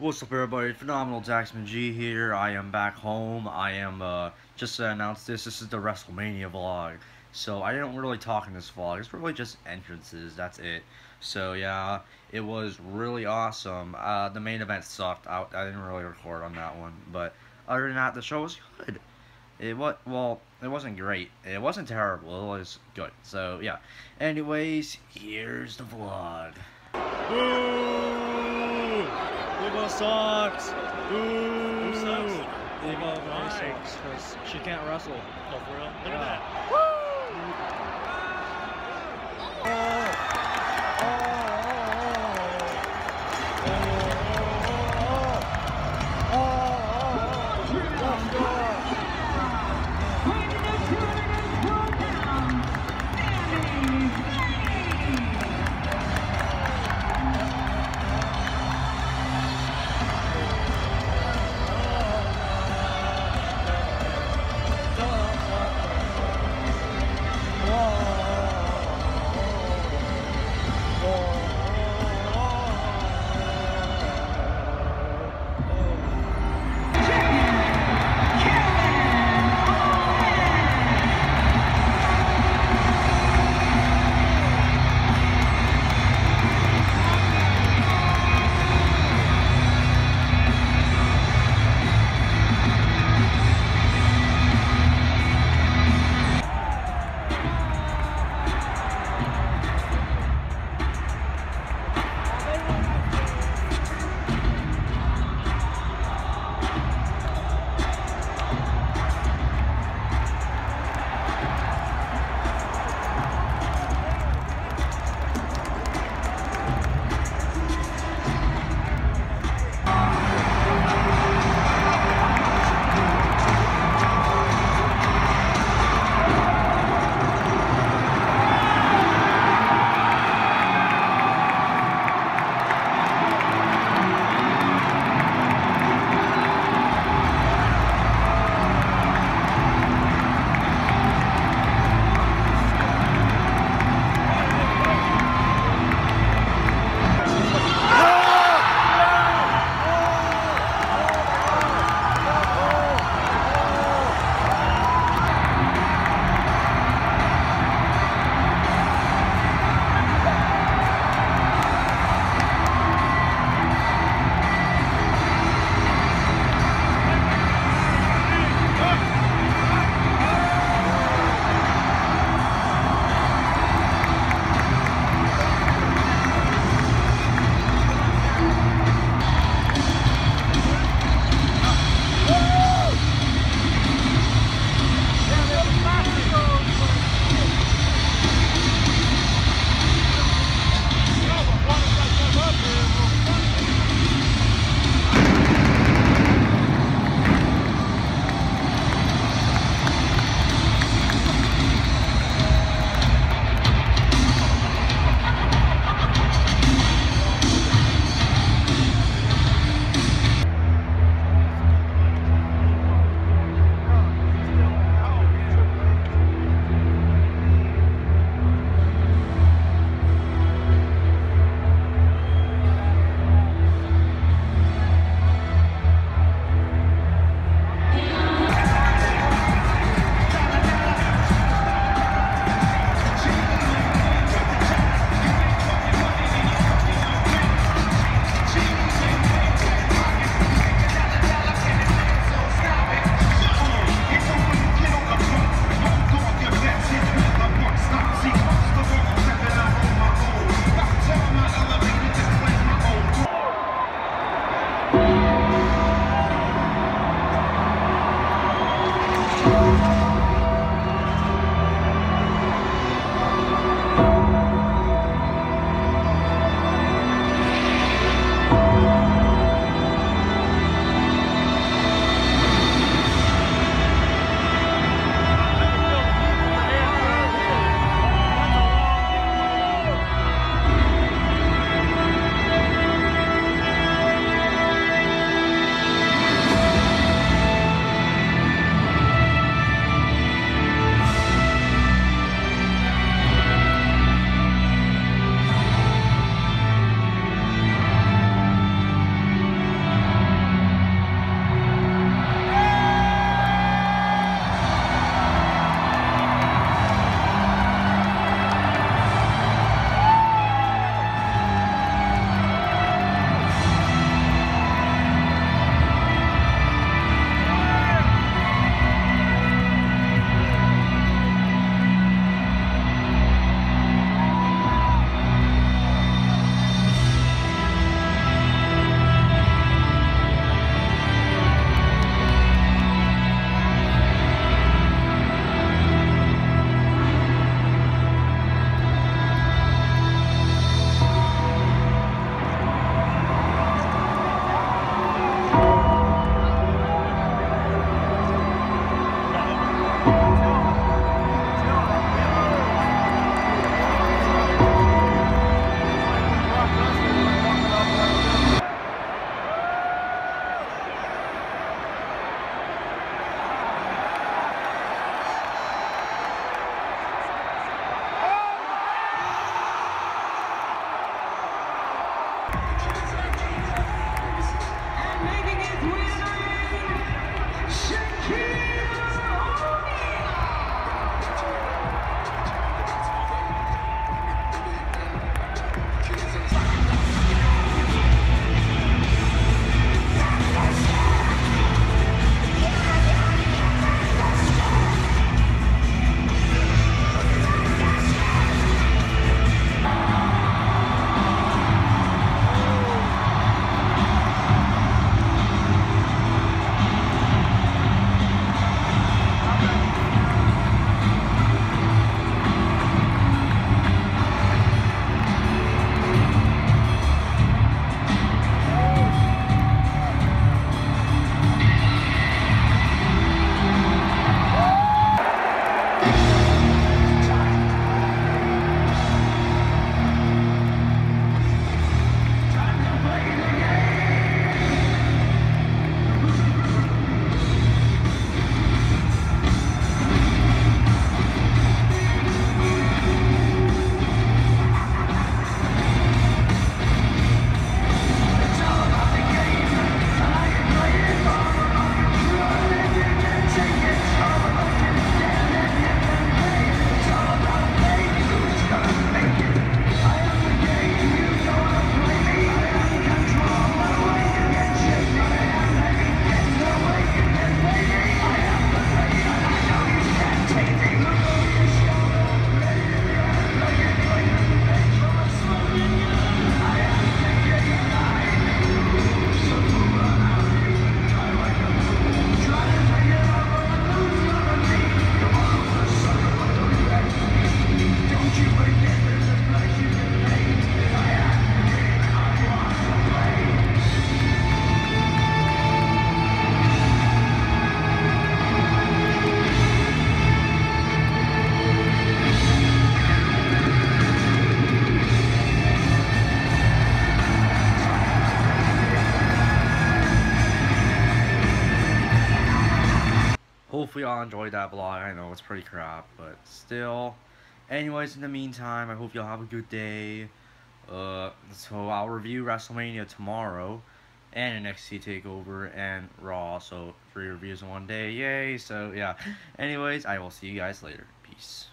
What's up everybody, Phenomenal Daxman G here, I am back home, I am, uh, just to announce this, this is the WrestleMania vlog, so I didn't really talk in this vlog, it's really just entrances, that's it, so yeah, it was really awesome, uh, the main event sucked, I, I didn't really record on that one, but other than that, the show was good, it was, well, it wasn't great, it wasn't terrible, it was good, so yeah, anyways, here's the vlog. Sucks. Boo. Who sucks? Sucks because she can't wrestle. Oh, for real? Look Yeah. at that. Whoa. Y'all enjoyed that vlog. I know it's pretty crap, but still. Anyways, in the meantime, I hope y'all have a good day. Uh, so I'll review WrestleMania tomorrow, and NXT Takeover and Raw. So three reviews in one day, yay! So yeah. Anyways, I will see you guys later. Peace.